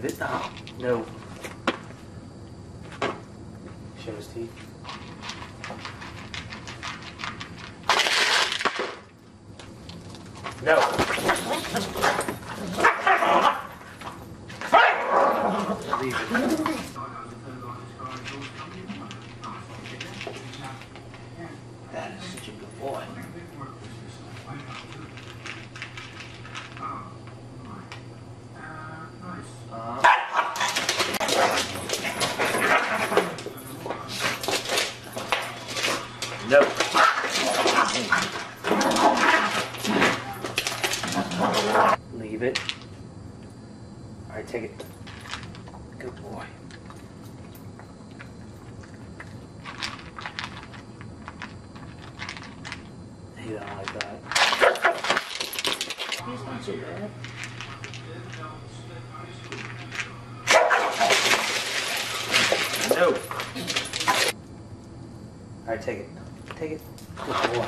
Leave it. Ah, no. Show his teeth. No. Leave it. That is such a good boy. Uh, no. Leave it. All right, take it. Good boy. He don't like that. He's not so bad. No. All right, take it. Take it. Good boy.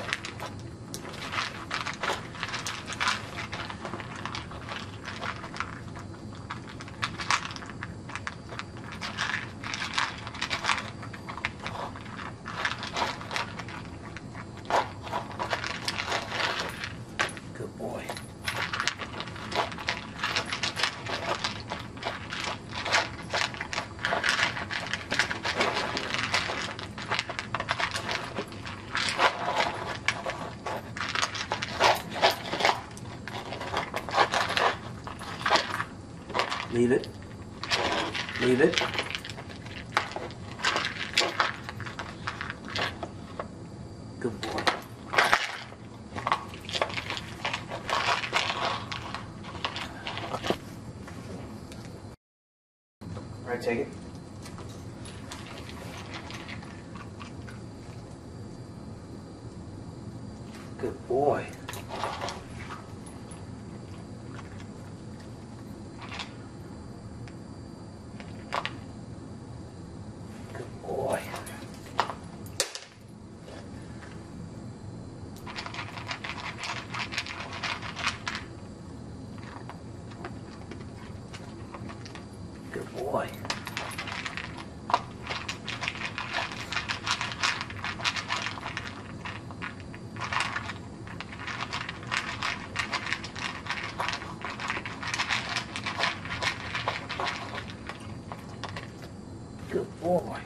Good boy. Leave it. Leave it. Good boy. All right, take it. Good boy. Good boy.